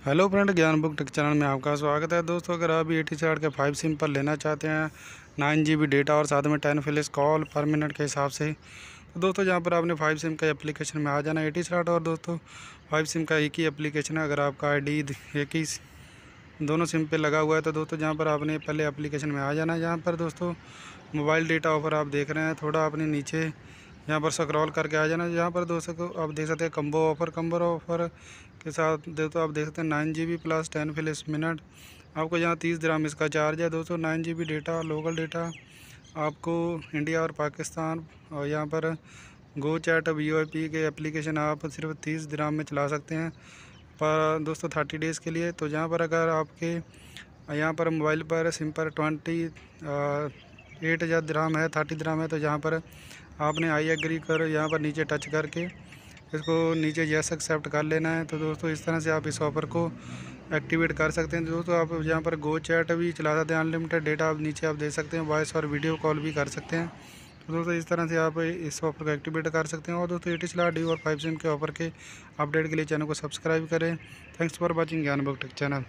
Hello friend, Gyan book tech channel में आपका स्वागत है। दोस्तों, अगर आप एटी चार्ट के फाइव सिम पर लेना चाहते हैं नाइन जी बी डेटा और साथ में टेन फिलिस कॉल पर मिनट के हिसाब से तो दोस्तों, जहाँ पर आपने फाइव सिम का एप्लीकेशन में आ जाना एटी चार्ट और दोस्तों फाइव सिम का एक ही एप्लीकेशन है। अगर आपका आई डी एक ही दोनों सिम पे लगा हुआ है तो दोस्तों, जहाँ पर आपने पहले एप्लीकेशन में आ जाना है। जहाँ पर दोस्तों मोबाइल डेटा ऑफ़र आप देख रहे हैं, थोड़ा आपने नीचे यहाँ पर स्क्रॉल करके आ जाना यहाँ पर दोस्तों को आप देख सकते हैं कम्बो ऑफ़र कम्बो ऑफ़र के साथ दोस्तों आप देख सकते हैं nine G B plus ten flexi minute आपको यहाँ तीस ग्राम इसका चार्ज है, दोस्तों nine G B data local data आपको इंडिया और पाकिस्तान, और यहाँ पर गो चैट वी ओ पी के एप्लीकेशन आप सिर्फ़ तीस ग्राम में चला सकते हैं पर दोस्तों थर्टी डेज़ के लिए। तो जहाँ पर अगर आपके यहाँ पर मोबाइल पर सिम पर ट्वेंटी एट हज़ार ग्राम है थर्टी ग्राम है तो यहाँ पर आपने आई एग्री कर यहाँ पर नीचे टच करके इसको नीचे यस एक्सेप्ट कर लेना है। तो दोस्तों, इस तरह से आप इस ऑफ़र को एक्टिवेट कर सकते हैं। दोस्तों, आप यहाँ पर गो चैट भी चला सकते हैं। अनलिमिटेड डेटा आप नीचे आप दे सकते हैं। वॉइस और वीडियो कॉल भी कर सकते हैं। तो दोस्तों, इस तरह से आप इस ऑफ़र को एक्टिवेट कर सकते हैं। और दोस्तों एटी चला डी और फाइव सिम के ऑफ़र के अपडेट के लिए चैनल को सब्सक्राइब करें। Thanks for watching Gyan book channel